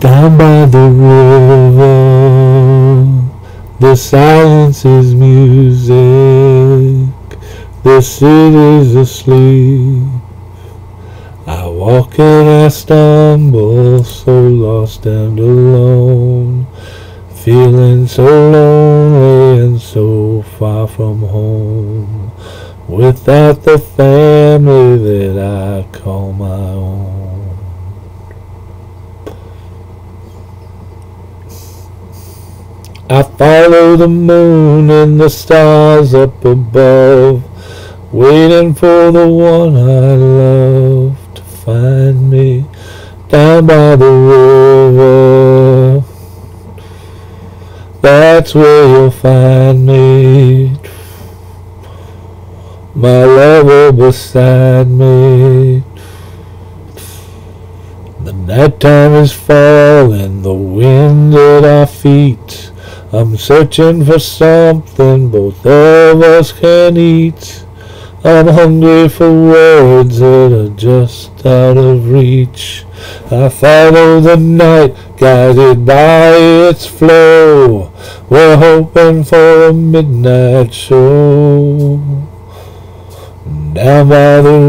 Down by the river, the silence is music, the city's asleep. I walk and I stumble, so lost and alone, feeling so lonely and so far from home, without the family that I call my own. I follow the moon and the stars up above, waiting for the one I love to find me down by the river. That's where you'll find me, my lover beside me. The nighttime is falling, the wind at our feet. I'm searching for something both of us can eat. I'm hungry for words that are just out of reach. I follow the night, guided by its flow. We're hoping for a midnight show. Down by the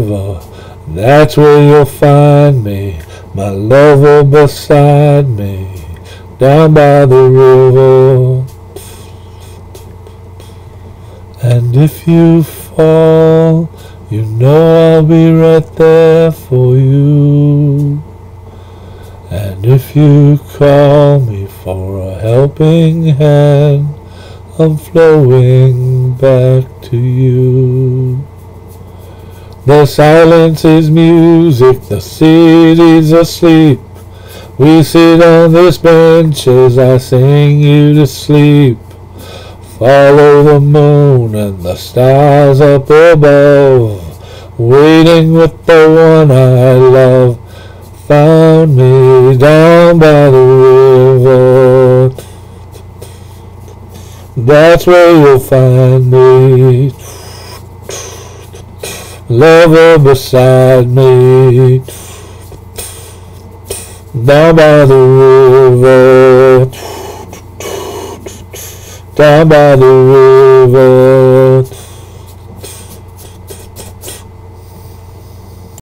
river, that's where you'll find me, my lover beside me down by the river. And if you fall, you know I'll be right there for you. And if you call me for a helping hand, I'm flowing back to you. The silence is music, the city's asleep. We sit on this bench as I sing you to sleep. Follow the moon and the stars up above. Waiting with the one I love. Found me down by the river. That's where you'll find me. Lover beside me the river, down by the river.